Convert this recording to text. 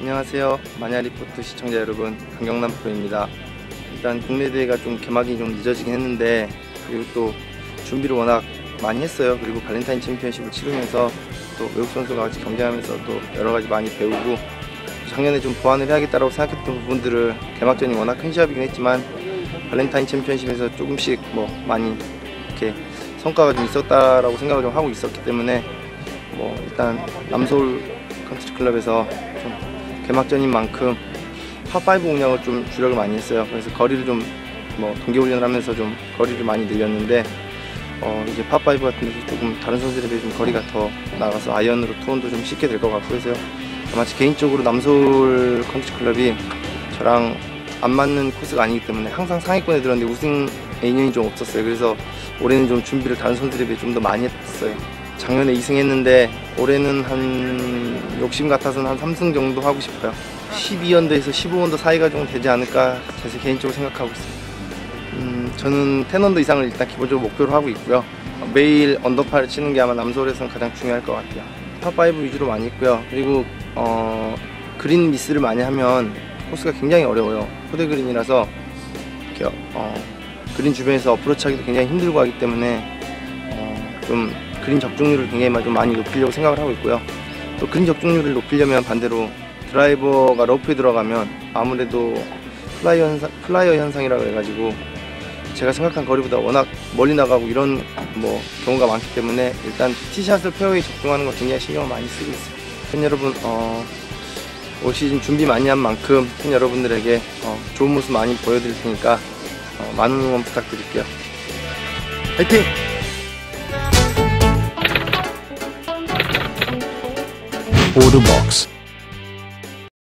안녕하세요. 마냐리포트 시청자 여러분, 강경남 프로입니다. 일단 국내 대회가 좀 개막이 좀 늦어지긴 했는데 그리고 또 준비를 워낙 많이 했어요. 그리고 발렌타인 챔피언십을 치르면서 또 외국 선수가 같이 경쟁하면서 또 여러 가지 많이 배우고 작년에 좀 보완을 해야겠다라고 생각했던 부분들을 개막전이 워낙 큰 시합이긴 했지만 발렌타인 챔피언십에서 조금씩 뭐 많이 이렇게 성과가 좀 있었다라고 생각을 좀 하고 있었기 때문에 뭐 일단 남서울 컨트리 클럽에서 좀 개막전인 만큼 파5 공략을 좀 주력을 많이 했어요. 그래서 거리를 좀 뭐 동계훈련을 하면서 좀 거리를 많이 늘렸는데 어 이제 파5 같은 데서 조금 다른 선수들에 비해 좀 거리가 더 나가서 아이언으로 two on도 좀 쉽게 될 것 같고 해서요. 마치 개인적으로 남서울 컨트리 클럽이 저랑 안 맞는 코스가 아니기 때문에 항상 상위권에 들었는데 우승 인연이 좀 없었어요. 그래서 올해는 좀 준비를 다른 선수들에 비해 좀 더 많이 했어요. 작년에 2승 했는데 올해는 한 욕심 같아서는 한 3승 정도 하고 싶어요. 12연도에서 15원도 사이가 좀 되지 않을까 제 개인적으로 생각하고 있습니다. 음, 저는 10원도 이상을 일단 기본적으로 목표로 하고 있고요. 매일 언더파를 치는 게 아마 남서울에서는 가장 중요할 것 같아요. 파5 위주로 많이 했고요. 그리고 어, 그린 미스를 많이 하면 코스가 굉장히 어려워요. 포대 그린이라서 이렇게 어, 그린 주변에서 어프로치 하기도 굉장히 힘들고 하기 때문에 어, 좀 그린 적중률을 굉장히 좀 많이 높이려고 생각을 하고 있고요. 또 그린 적중률을 높이려면 반대로 드라이버가 러프에 들어가면 아무래도 flyer 현상, flyer 현상이라고 해가지고 제가 생각한 거리보다 워낙 멀리 나가고 이런 뭐 경우가 많기 때문에 일단 티샷을 페어웨이 적중하는 거 굉장히 신경을 많이 쓰고 있어요. 팬 여러분 어, 올 시즌 준비 많이 한 만큼 팬 여러분들에게 어, 좋은 모습 많이 보여드릴 테니까 어, 많은 응원 부탁드릴게요. 화이팅! Order box.